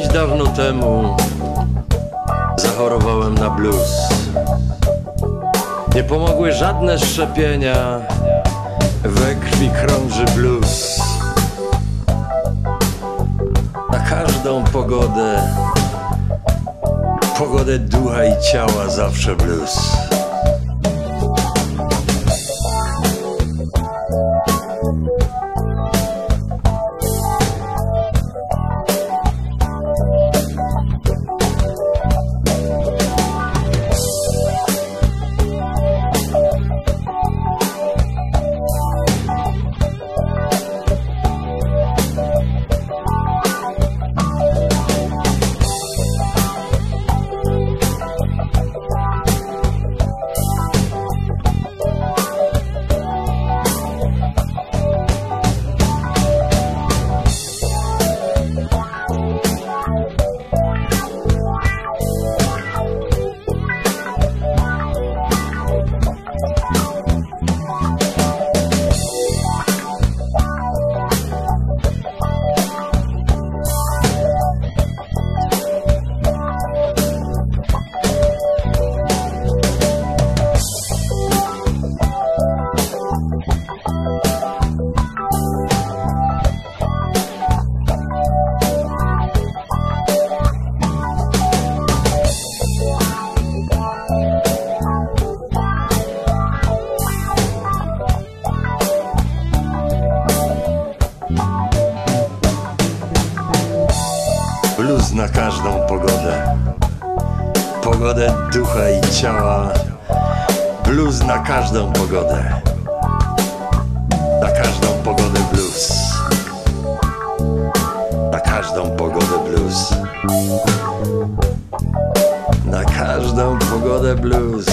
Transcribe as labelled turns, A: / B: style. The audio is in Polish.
A: dawno temu zachorowałem na blues. Nie pomogły żadne szczepienia, we krwi krąży blues. Na każdą pogodę, pogodę ducha i ciała zawsze. Blues na każdą pogodę. Pogodę ducha i ciała. Blues na każdą pogodę. Na każdą pogodę blues. Na każdą pogodę blues. Na każdą pogodę blues.